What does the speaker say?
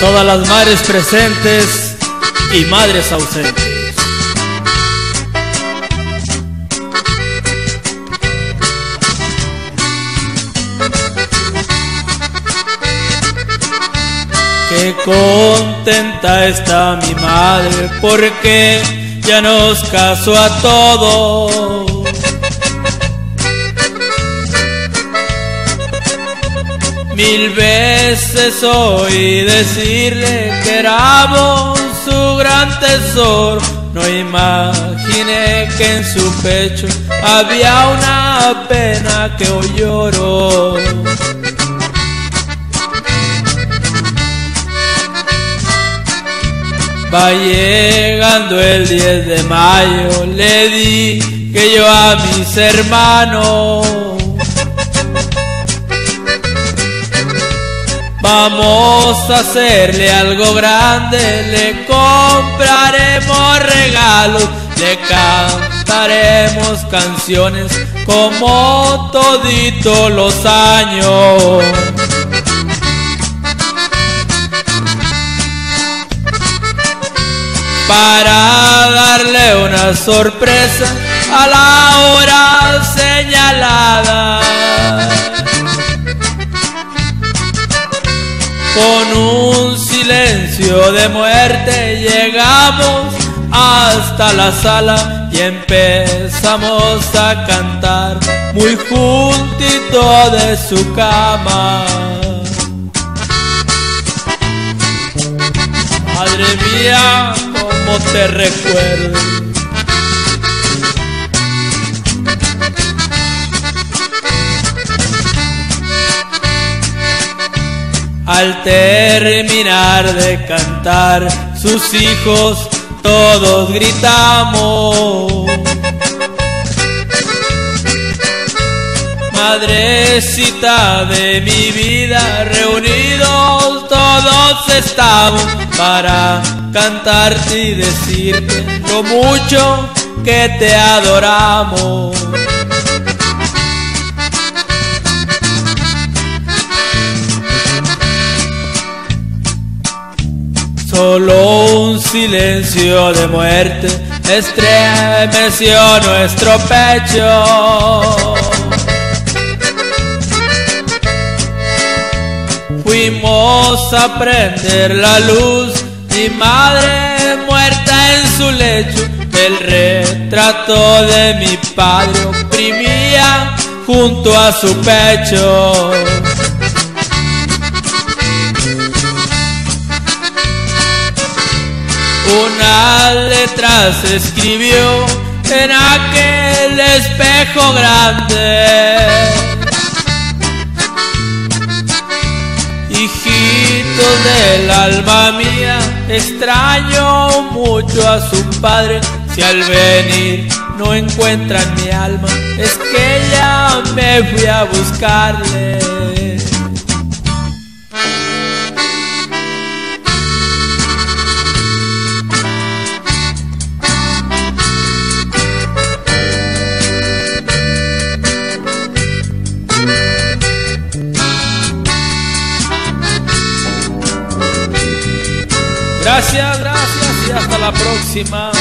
todas las madres presentes y madres ausentes. Qué contenta está mi madre porque ya nos casó a todos. Mil veces oí decirle que éramos su gran tesoro. No imaginé que en su pecho había una pena que hoy lloro. Va llegando el 10 de mayo, le di que yo a mis hermanos Vamos a hacerle algo grande, le compraremos regalos, le cantaremos canciones como todito los años. Para darle una sorpresa a la hora señalada. De muerte llegamos hasta la sala y empezamos a cantar muy juntito de su cama. Madre mía, cómo te recuerdo. Al terminar de cantar, sus hijos todos gritamos. Madrecita de mi vida, reunidos todos estamos para cantarte y decirte lo mucho que te adoramos. Solo un silencio de muerte estremeció nuestro pecho. Fuimos a prender la luz, mi madre muerta en su lecho, el retrato de mi padre oprimía junto a su pecho. Una letra se escribió en aquel espejo grande. Hijito del alma mía, extraño mucho a su padre. Si al venir no encuentran mi alma, es que ya me fui a buscarle. Gracias, gracias y hasta la próxima.